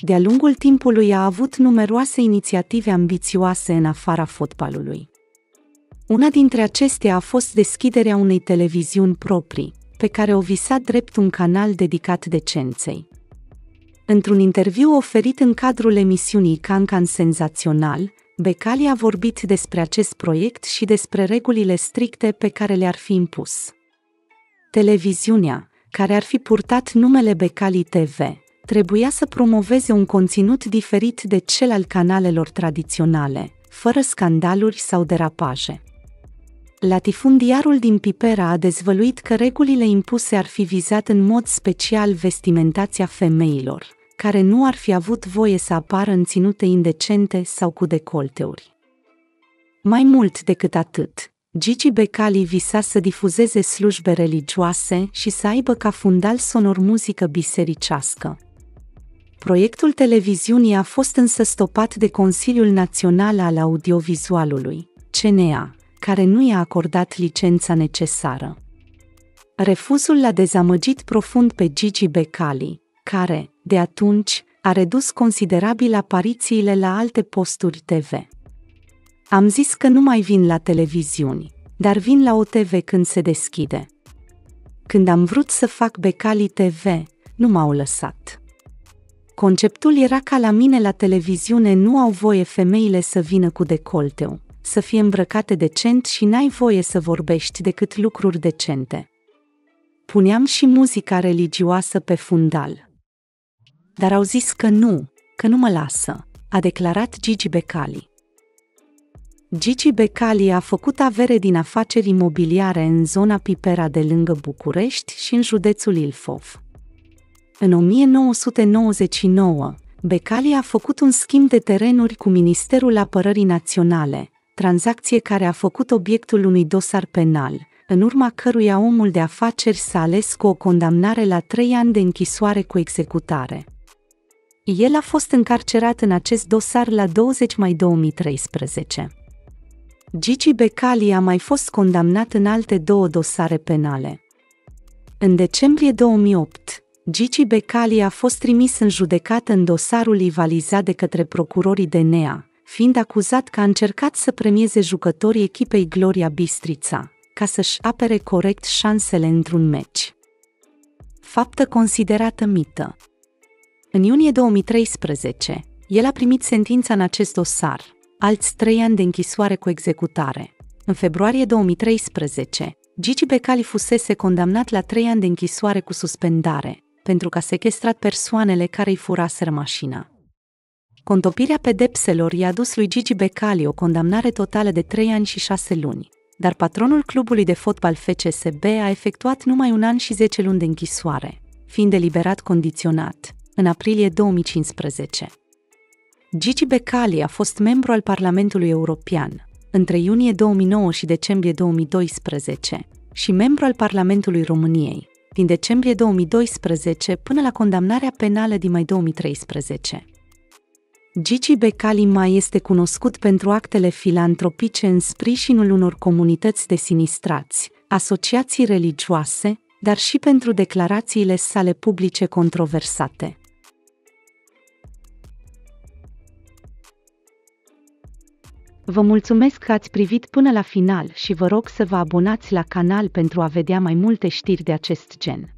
de-a lungul timpului a avut numeroase inițiative ambițioase în afara fotbalului. Una dintre acestea a fost deschiderea unei televiziuni proprii, pe care o visa drept un canal dedicat decenței. Într-un interviu oferit în cadrul emisiunii Cancan Senzațional, Becali a vorbit despre acest proiect și despre regulile stricte pe care le-ar fi impus. Televiziunea, care ar fi purtat numele Becali TV, trebuia să promoveze un conținut diferit de cel al canalelor tradiționale, fără scandaluri sau derapaje. Latifundiarul din Pipera a dezvăluit că regulile impuse ar fi vizat în mod special vestimentația femeilor, care nu ar fi avut voie să apară în ținute indecente sau cu decolteuri. Mai mult decât atât, Gigi Becali visa să difuzeze slujbe religioase și să aibă ca fundal sonor muzică bisericească. Proiectul televiziunii a fost însă stopat de Consiliul Național al Audiovizualului, CNA, care nu i-a acordat licența necesară. Refuzul l-a dezamăgit profund pe Gigi Becali, care, de atunci, a redus considerabil aparițiile la alte posturi TV. Am zis că nu mai vin la televiziuni, dar vin la OTV când se deschide. Când am vrut să fac Becali TV, nu m-au lăsat. Conceptul era ca la mine la televiziune nu au voie femeile să vină cu decolteu, să fie îmbrăcate decent și n-ai voie să vorbești decât lucruri decente. Puneam și muzica religioasă pe fundal. Dar au zis că nu, că nu mă lasă, a declarat Gigi Becali. Gigi Becali a făcut avere din afaceri imobiliare în zona Pipera de lângă București și în județul Ilfov. În 1999, Becali a făcut un schimb de terenuri cu Ministerul Apărării Naționale, tranzacție care a făcut obiectul unui dosar penal, în urma căruia omul de afaceri s-a ales cu o condamnare la trei ani de închisoare cu executare. El a fost încarcerat în acest dosar la 20 mai 2013. Gigi Becali a mai fost condamnat în alte două dosare penale. În decembrie 2008, Gigi Becali a fost trimis în judecată în dosarul ivalizat de către procurorii DNA, fiind acuzat că a încercat să premieze jucătorii echipei Gloria Bistrița, ca să-și apere corect șansele într-un meci. Faptă considerată mită. În iunie 2013, el a primit sentința în acest dosar, alți trei ani de închisoare cu executare. În februarie 2013, Gigi Becali fusese condamnat la trei ani de închisoare cu suspendare, pentru că a sequestrat persoanele care îi furaseră mașina. Contopirea pedepselor i-a dus lui Gigi Becali o condamnare totală de 3 ani și 6 luni, dar patronul clubului de fotbal FCSB a efectuat numai un an și 10 luni de închisoare, fiind eliberat condiționat, în aprilie 2015. Gigi Becali a fost membru al Parlamentului European între iunie 2009 și decembrie 2012 și membru al Parlamentului României din decembrie 2012 până la condamnarea penală din mai 2013. Gigi Becali mai este cunoscut pentru actele filantropice în sprijinul unor comunități de sinistrați, asociații religioase, dar și pentru declarațiile sale publice controversate. Vă mulțumesc că ați privit până la final și vă rog să vă abonați la canal pentru a vedea mai multe știri de acest gen.